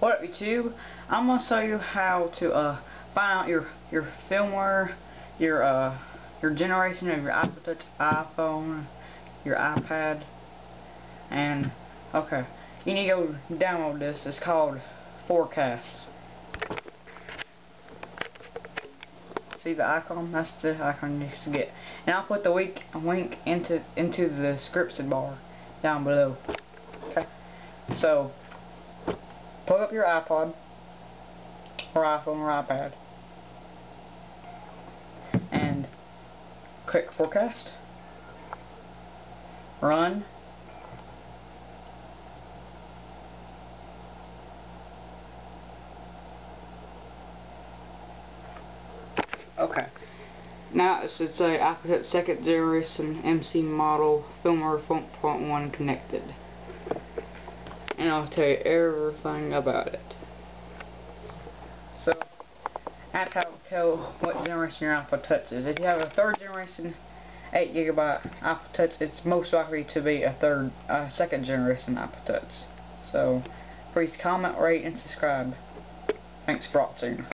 What up YouTube? I'm gonna show you how to uh find out your your firmware, your uh your generation of your iPhone, your iPad, and okay, you need to go download this. It's called f0recast. See the icon? That's the icon you need to get. And I'll put the link link into into the description bar down below. Okay. So plug up your iPod. Or iPhone or iPad. And click f0recast. Run. Okay. Now it should say Alcatel second generation MC model firmware 4.1 connected and I'll tell you everything about it. So, that's how to tell what generation your iPod Touch is. If you have a third generation 8 gigabyte iPod Touch, it's most likely to be a third, uh, second generation iPod Touch. So, please comment, rate, and subscribe. Thanks for watching.